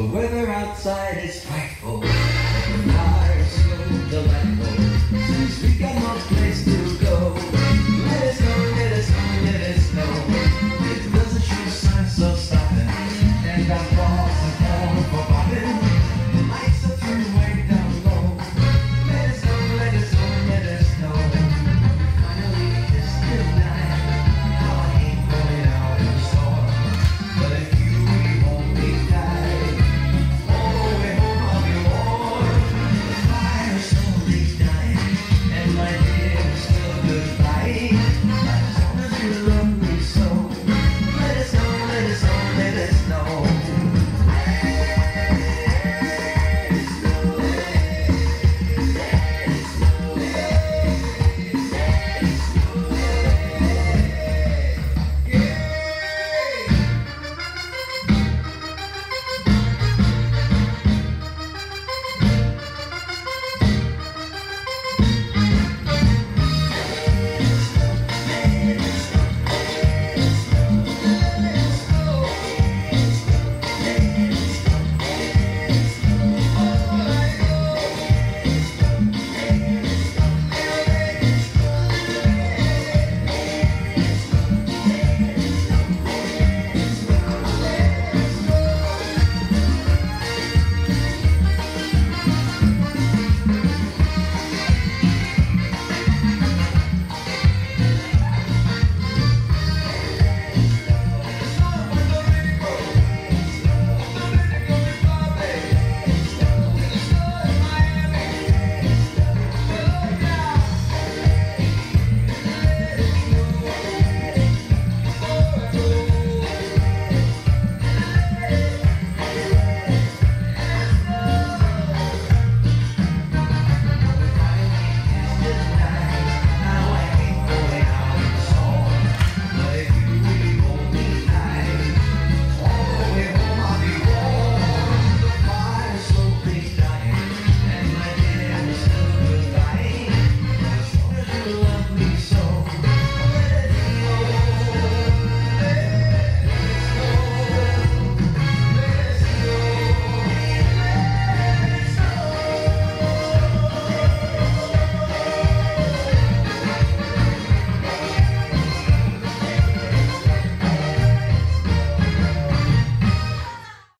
The weather outside is frightful, but the stars so delightful.